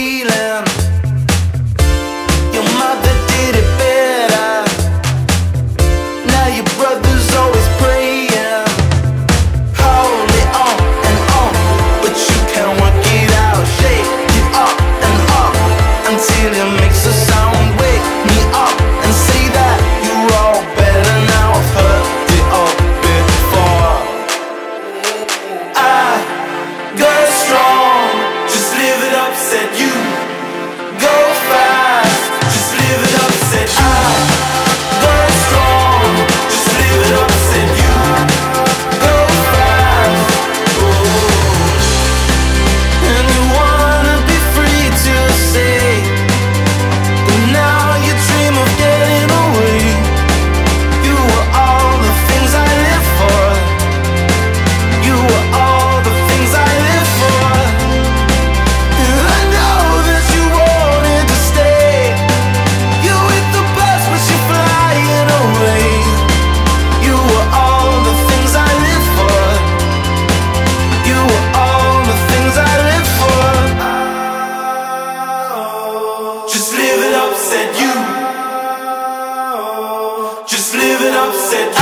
feeling said